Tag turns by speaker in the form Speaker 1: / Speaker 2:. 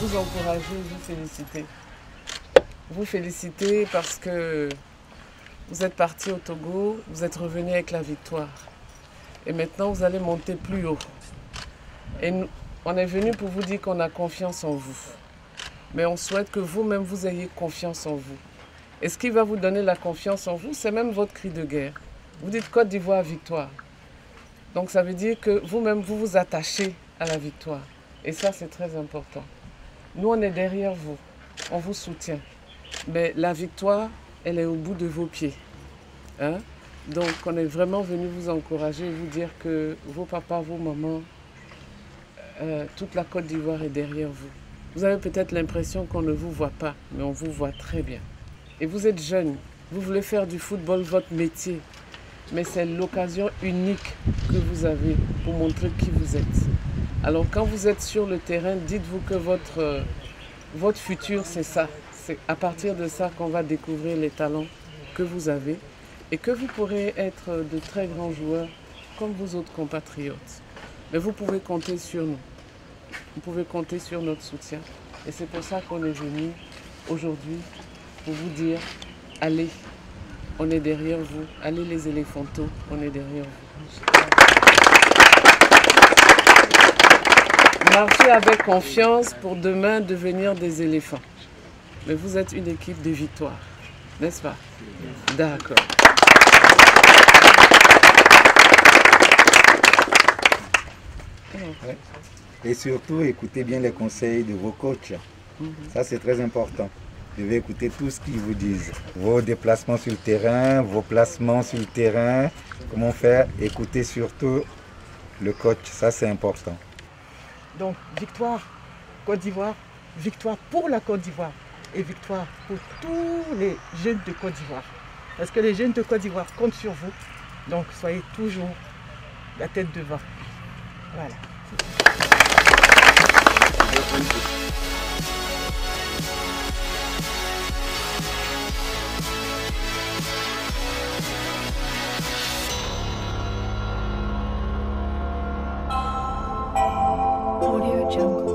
Speaker 1: vous encourager, vous féliciter. Vous féliciter parce que vous êtes parti au Togo, vous êtes revenu avec la victoire. Et maintenant, vous allez monter plus haut. Et on est venu pour vous dire qu'on a confiance en vous. Mais on souhaite que vous-même, vous ayez confiance en vous. Et ce qui va vous donner la confiance en vous, c'est même votre cri de guerre. Vous dites Côte d'Ivoire, victoire. Donc ça veut dire que vous-même, vous vous attachez à la victoire. Et ça, c'est très important. Nous, on est derrière vous. On vous soutient. Mais la victoire, elle est au bout de vos pieds. Hein? Donc, on est vraiment venu vous encourager et vous dire que vos papas, vos mamans, euh, toute la Côte d'Ivoire est derrière vous. Vous avez peut-être l'impression qu'on ne vous voit pas, mais on vous voit très bien. Et vous êtes jeune, vous voulez faire du football votre métier, mais c'est l'occasion unique que vous avez pour montrer qui vous êtes. Alors quand vous êtes sur le terrain, dites-vous que votre, euh, votre futur, c'est ça. C'est à partir de ça qu'on va découvrir les talents que vous avez et que vous pourrez être de très grands joueurs comme vos autres compatriotes. Mais vous pouvez compter sur nous. Vous pouvez compter sur notre soutien. Et c'est pour ça qu'on est venu aujourd'hui pour vous dire, allez, on est derrière vous. Allez les éléphantaux, on est derrière vous. Marchez avec confiance pour demain devenir des éléphants. Mais vous êtes une équipe de victoire, n'est-ce pas? D'accord.
Speaker 2: Ouais. Et surtout, écoutez bien les conseils de vos coachs. Ça, c'est très important. Vous devez écouter tout ce qu'ils vous disent. Vos déplacements sur le terrain, vos placements sur le terrain, comment faire. Écoutez surtout le coach. Ça, c'est important.
Speaker 3: Donc, victoire Côte d'Ivoire, victoire pour la Côte d'Ivoire et victoire pour tous les jeunes de Côte d'Ivoire. Parce que les jeunes de Côte d'Ivoire comptent sur vous. Donc, soyez toujours la tête devant. Voilà.
Speaker 4: Audio Jungle.